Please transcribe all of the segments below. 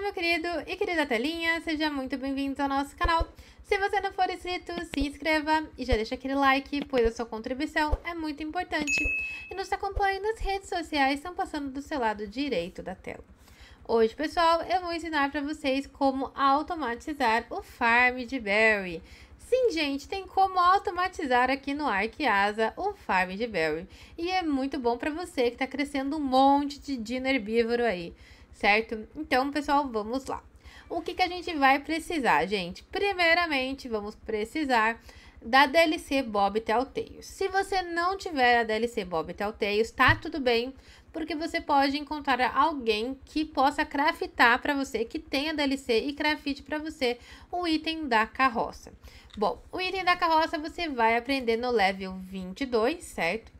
Fala, meu querido e querida telinha, seja muito bem-vindo ao nosso canal. Se você não for inscrito, se inscreva e já deixa aquele like, pois a sua contribuição é muito importante. E nos acompanhe nas redes sociais, estão passando do seu lado direito da tela. Hoje, pessoal, eu vou ensinar para vocês como automatizar o farm de berry. Sim, gente, tem como automatizar aqui no Arc Asa o farm de berry. E é muito bom para você que está crescendo um monte de dino herbívoro aí certo? Então, pessoal, vamos lá. O que, que a gente vai precisar, gente? Primeiramente, vamos precisar da DLC Bob Telltales. Se você não tiver a DLC Bob Telltales, tá tudo bem, porque você pode encontrar alguém que possa craftar para você, que tenha DLC e crafte para você o item da carroça. Bom, o item da carroça você vai aprender no level 22, certo?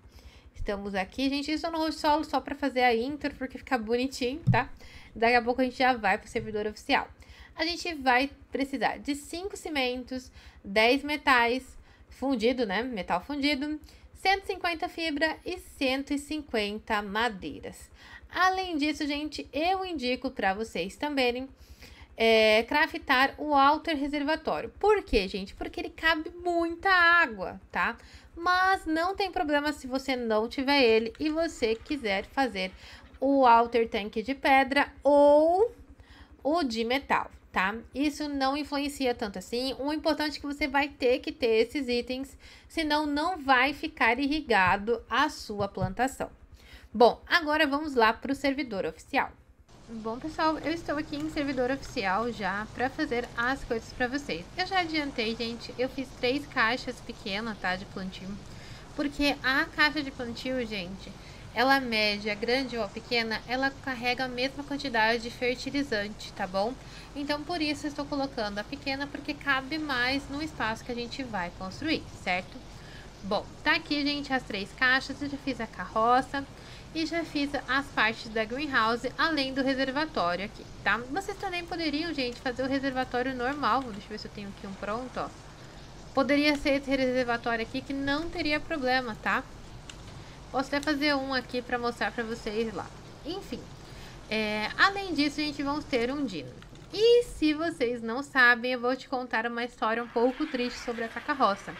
Estamos aqui, gente, isso no solo só para fazer a intro, porque fica bonitinho, tá? Daqui a pouco a gente já vai para o servidor oficial. A gente vai precisar de 5 cimentos, 10 metais fundido, né? Metal fundido, 150 fibra e 150 madeiras. Além disso, gente, eu indico para vocês também é, craftar o alter reservatório. Por quê, gente? Porque ele cabe muita água, tá? Mas não tem problema se você não tiver ele e você quiser fazer o alter tank de pedra ou o de metal, tá? Isso não influencia tanto assim. O importante é que você vai ter que ter esses itens, senão não vai ficar irrigado a sua plantação. Bom, agora vamos lá para o servidor oficial. Bom, pessoal, eu estou aqui em servidor oficial já para fazer as coisas para vocês. Eu já adiantei, gente, eu fiz três caixas pequenas, tá, de plantio. Porque a caixa de plantio, gente, ela média, grande ou pequena, ela carrega a mesma quantidade de fertilizante, tá bom? Então, por isso, estou colocando a pequena, porque cabe mais no espaço que a gente vai construir, certo? Bom, tá aqui, gente, as três caixas, eu já fiz a carroça e já fiz as partes da greenhouse, além do reservatório aqui, tá? Vocês também poderiam, gente, fazer o reservatório normal, deixa eu ver se eu tenho aqui um pronto, ó. Poderia ser esse reservatório aqui que não teria problema, tá? Posso até fazer um aqui para mostrar para vocês lá. Enfim, é, além disso, a gente vamos ter um dino. E se vocês não sabem, eu vou te contar uma história um pouco triste sobre essa carroça.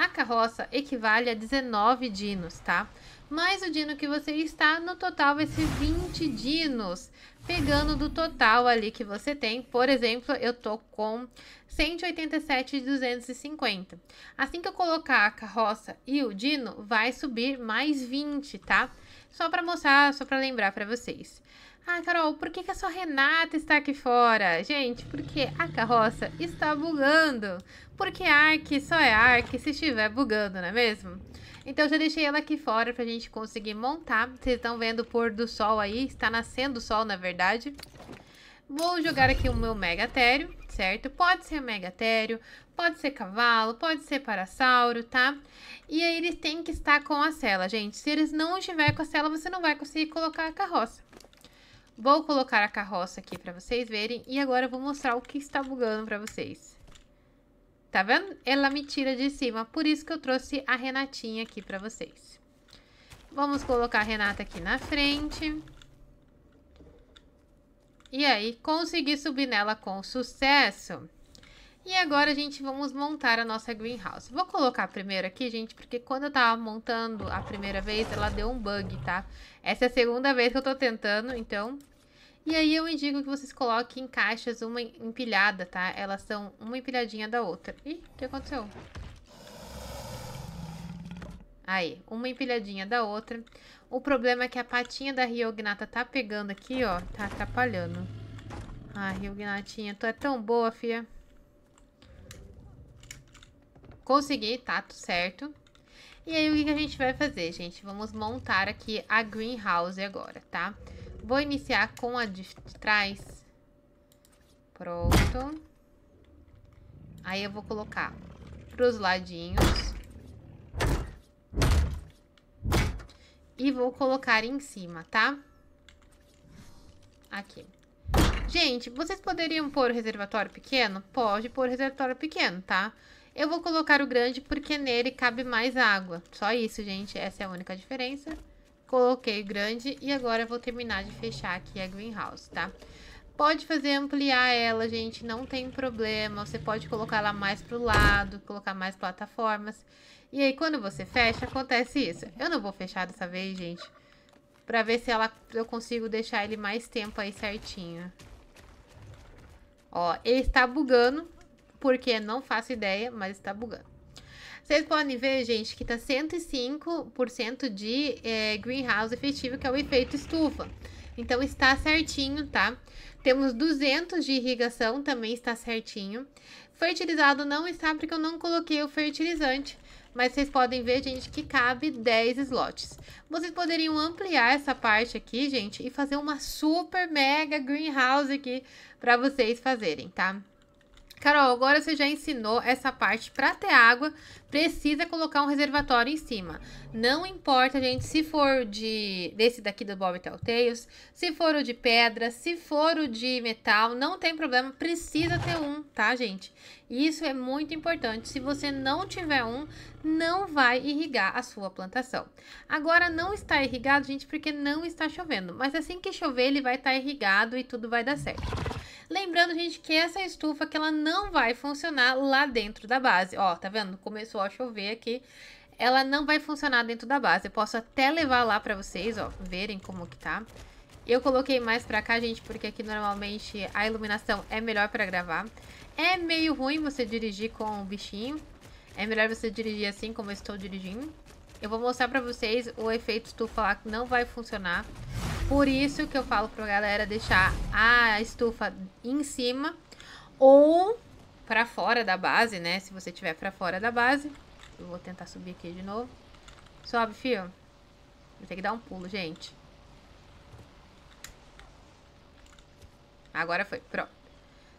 A carroça equivale a 19 dinos, tá? Mais o dino que você está, no total vai ser 20 dinos. Pegando do total ali que você tem, por exemplo, eu tô com 187,250. Assim que eu colocar a carroça e o dino, vai subir mais 20, tá? Só para mostrar, só para lembrar para vocês. Ah, Carol, por que, que a sua Renata está aqui fora? Gente, porque a carroça está bugando. Porque Ark só é Ark se estiver bugando, não é mesmo? Então, já deixei ela aqui fora pra gente conseguir montar. Vocês estão vendo o pôr do sol aí. Está nascendo o sol, na verdade. Vou jogar aqui o meu megatério, certo? Pode ser megatério, pode ser cavalo, pode ser parasauro, tá? E aí eles têm que estar com a cela, gente. Se eles não estiver com a cela, você não vai conseguir colocar a carroça. Vou colocar a carroça aqui para vocês verem e agora eu vou mostrar o que está bugando para vocês. Tá vendo? Ela me tira de cima, por isso que eu trouxe a Renatinha aqui para vocês. Vamos colocar a Renata aqui na frente. E aí, consegui subir nela com sucesso. E agora, gente, vamos montar a nossa greenhouse. Vou colocar primeiro aqui, gente, porque quando eu tava montando a primeira vez, ela deu um bug, tá? Essa é a segunda vez que eu tô tentando, então e aí eu indico que vocês coloquem em caixas uma empilhada, tá? Elas são uma empilhadinha da outra. Ih, o que aconteceu? Aí, uma empilhadinha da outra. O problema é que a patinha da Ryognata tá pegando aqui, ó. Tá atrapalhando. Ah, Ryognatinha, tu é tão boa, fia. Consegui, tá tudo certo. E aí, o que a gente vai fazer, gente? Vamos montar aqui a greenhouse agora, tá? Tá? Vou iniciar com a de trás. Pronto. Aí eu vou colocar pros ladinhos. E vou colocar em cima, tá? Aqui. Gente, vocês poderiam pôr o reservatório pequeno? Pode pôr o reservatório pequeno, tá? Eu vou colocar o grande porque nele cabe mais água. Só isso, gente. Essa é a única diferença. Coloquei grande e agora vou terminar de fechar aqui a greenhouse, tá? pode fazer ampliar ela, gente, não tem problema. Você pode colocar ela mais pro lado, colocar mais plataformas. E aí, quando você fecha, acontece isso. Eu não vou fechar dessa vez, gente, pra ver se ela, eu consigo deixar ele mais tempo aí certinho. Ó, ele está bugando, porque não faço ideia, mas está bugando. Vocês podem ver, gente, que tá 105% de é, greenhouse efetivo, que é o efeito estufa. Então, está certinho, tá? Temos 200 de irrigação, também está certinho. Fertilizado não está, porque eu não coloquei o fertilizante. Mas vocês podem ver, gente, que cabe 10 slots. Vocês poderiam ampliar essa parte aqui, gente, e fazer uma super mega greenhouse aqui para vocês fazerem, tá? Carol, agora você já ensinou essa parte para ter água, precisa colocar um reservatório em cima. Não importa, gente, se for de desse daqui do Bob Telltales, se for o de pedra, se for o de metal, não tem problema, precisa ter um, tá, gente? Isso é muito importante. Se você não tiver um, não vai irrigar a sua plantação. Agora não está irrigado, gente, porque não está chovendo, mas assim que chover, ele vai estar irrigado e tudo vai dar certo. Lembrando, gente, que essa estufa que ela não vai funcionar lá dentro da base. Ó, tá vendo? Começou a chover aqui. Ela não vai funcionar dentro da base. Eu posso até levar lá pra vocês, ó, verem como que tá. Eu coloquei mais pra cá, gente, porque aqui normalmente a iluminação é melhor pra gravar. É meio ruim você dirigir com o bichinho. É melhor você dirigir assim como eu estou dirigindo. Eu vou mostrar pra vocês o efeito estufa lá que não vai funcionar. Por isso que eu falo pra galera deixar a estufa em cima ou para fora da base, né? Se você tiver para fora da base. Eu vou tentar subir aqui de novo. Sobe, fio. Vou ter que dar um pulo, gente. Agora foi, pronto.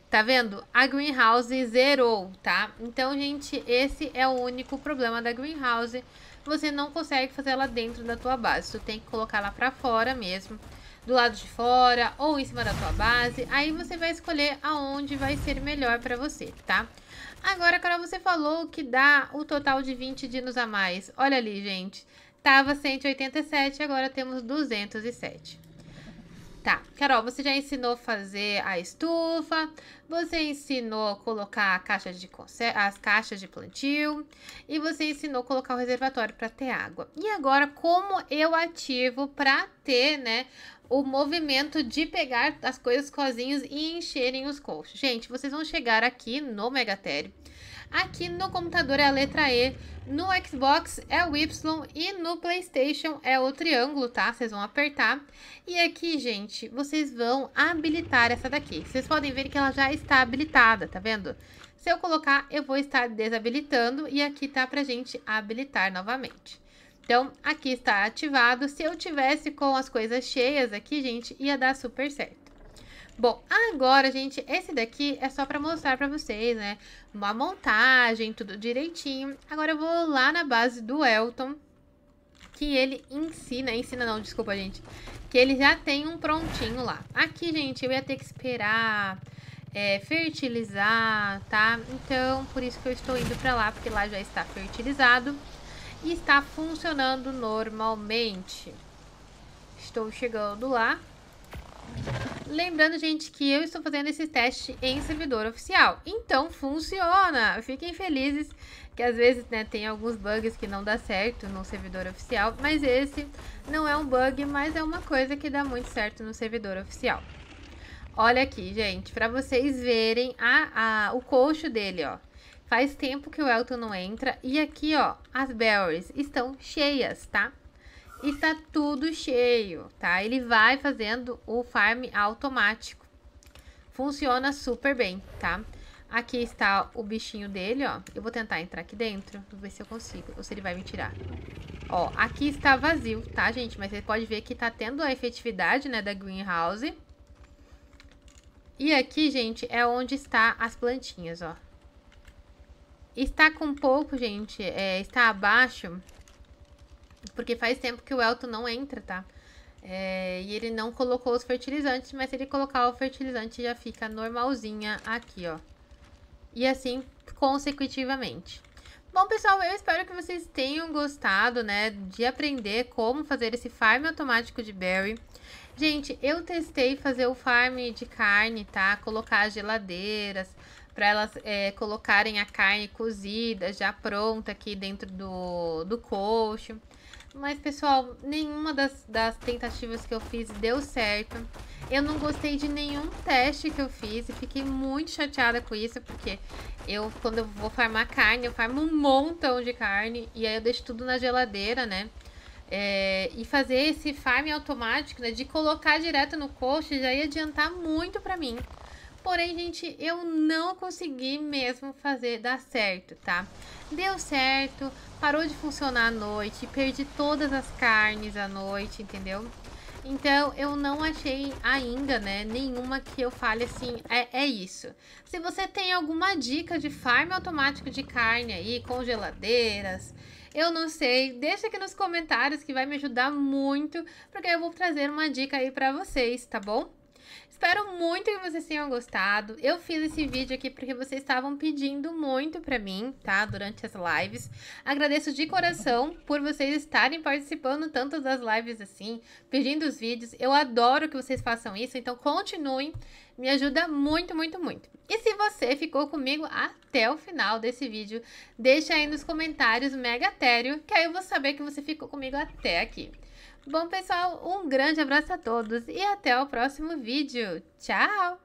Tá vendo? A greenhouse zerou, tá? Então, gente, esse é o único problema da greenhouse você não consegue fazer ela dentro da tua base. Tu tem que colocar ela para fora mesmo, do lado de fora ou em cima da tua base. Aí você vai escolher aonde vai ser melhor para você, tá? Agora, Carol, você falou que dá o total de 20 dinos a mais. Olha ali, gente. Tava 187, agora temos 207. Tá, Carol, você já ensinou fazer a estufa, você ensinou colocar a caixa de as caixas de plantio e você ensinou colocar o reservatório para ter água. E agora, como eu ativo para ter, né, o movimento de pegar as coisas cozinhas e encherem os colchos? Gente, vocês vão chegar aqui no Megatério Aqui no computador é a letra E, no Xbox é o Y e no PlayStation é o triângulo, tá? Vocês vão apertar. E aqui, gente, vocês vão habilitar essa daqui. Vocês podem ver que ela já está habilitada, tá vendo? Se eu colocar, eu vou estar desabilitando e aqui tá pra gente habilitar novamente. Então, aqui está ativado. Se eu tivesse com as coisas cheias aqui, gente, ia dar super certo. Bom, agora, gente, esse daqui é só para mostrar para vocês, né? Uma montagem, tudo direitinho. Agora eu vou lá na base do Elton, que ele ensina, ensina não, desculpa, gente, que ele já tem um prontinho lá. Aqui, gente, eu ia ter que esperar é, fertilizar, tá? Então, por isso que eu estou indo para lá, porque lá já está fertilizado e está funcionando normalmente. Estou chegando lá. Lembrando, gente, que eu estou fazendo esse teste em servidor oficial. Então, funciona! Fiquem felizes que às vezes né, tem alguns bugs que não dá certo no servidor oficial. Mas esse não é um bug, mas é uma coisa que dá muito certo no servidor oficial. Olha aqui, gente, para vocês verem a, a, o coxo dele, ó. Faz tempo que o Elton não entra. E aqui, ó, as berries estão cheias, tá? está tudo cheio, tá? Ele vai fazendo o farm automático. Funciona super bem, tá? Aqui está o bichinho dele, ó. Eu vou tentar entrar aqui dentro, vou ver se eu consigo, ou se ele vai me tirar. Ó, aqui está vazio, tá, gente? Mas você pode ver que tá tendo a efetividade, né, da greenhouse. E aqui, gente, é onde está as plantinhas, ó. Está com pouco, gente, é, está abaixo porque faz tempo que o Elton não entra, tá? É, e ele não colocou os fertilizantes, mas se ele colocar o fertilizante já fica normalzinha aqui, ó. E assim consecutivamente. Bom, pessoal, eu espero que vocês tenham gostado, né, de aprender como fazer esse farm automático de berry. Gente, eu testei fazer o farm de carne, tá? Colocar as geladeiras, para elas é, colocarem a carne cozida, já pronta aqui dentro do, do coxo. Mas, pessoal, nenhuma das, das tentativas que eu fiz deu certo. Eu não gostei de nenhum teste que eu fiz e fiquei muito chateada com isso, porque eu, quando eu vou farmar carne, eu farmo um montão de carne e aí eu deixo tudo na geladeira, né? É, e fazer esse farm automático, né, de colocar direto no coxo já ia adiantar muito pra mim. Porém, gente, eu não consegui mesmo fazer dar certo, tá? Deu certo, parou de funcionar à noite, perdi todas as carnes à noite, entendeu? Então, eu não achei ainda, né, nenhuma que eu fale assim, é, é isso. Se você tem alguma dica de farm automático de carne aí, congeladeiras, eu não sei, deixa aqui nos comentários que vai me ajudar muito, porque eu vou trazer uma dica aí pra vocês, tá bom? Espero muito que vocês tenham gostado. Eu fiz esse vídeo aqui porque vocês estavam pedindo muito pra mim, tá? Durante as lives. Agradeço de coração por vocês estarem participando tanto das lives assim, pedindo os vídeos. Eu adoro que vocês façam isso, então continuem. Me ajuda muito, muito, muito. E se você ficou comigo até o final desse vídeo, deixa aí nos comentários mega tério, que aí eu vou saber que você ficou comigo até aqui. Bom, pessoal, um grande abraço a todos e até o próximo vídeo. Tchau!